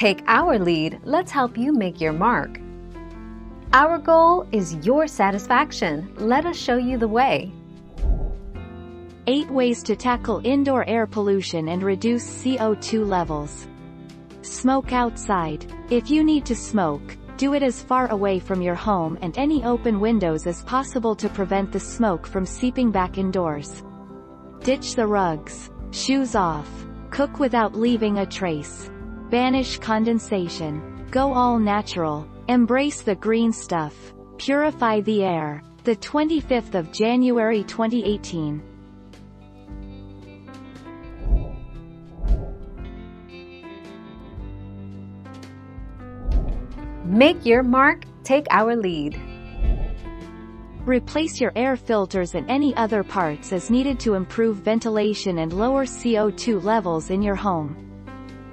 Take our lead, let's help you make your mark. Our goal is your satisfaction. Let us show you the way. 8 Ways to Tackle Indoor Air Pollution and Reduce CO2 Levels. Smoke outside. If you need to smoke, do it as far away from your home and any open windows as possible to prevent the smoke from seeping back indoors. Ditch the rugs. Shoes off. Cook without leaving a trace. Banish condensation. Go all natural. Embrace the green stuff. Purify the air. The 25th of January 2018. Make your mark, take our lead. Replace your air filters and any other parts as needed to improve ventilation and lower CO2 levels in your home.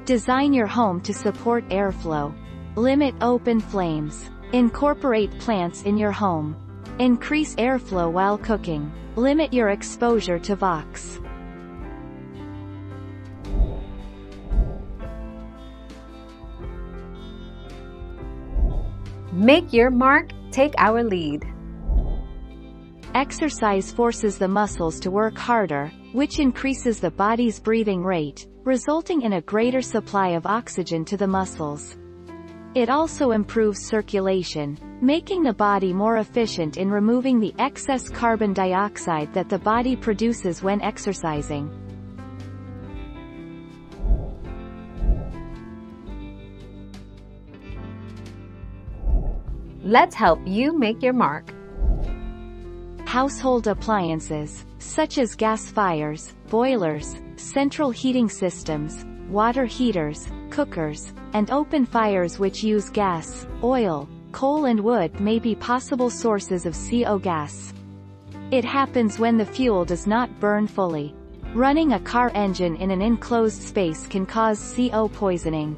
Design your home to support airflow. Limit open flames. Incorporate plants in your home. Increase airflow while cooking. Limit your exposure to VOCs. Make your mark, take our lead. Exercise forces the muscles to work harder, which increases the body's breathing rate, resulting in a greater supply of oxygen to the muscles. It also improves circulation, making the body more efficient in removing the excess carbon dioxide that the body produces when exercising. Let's help you make your mark. Household appliances, such as gas fires, boilers, central heating systems, water heaters, cookers, and open fires which use gas, oil, coal and wood may be possible sources of CO gas. It happens when the fuel does not burn fully. Running a car engine in an enclosed space can cause CO poisoning.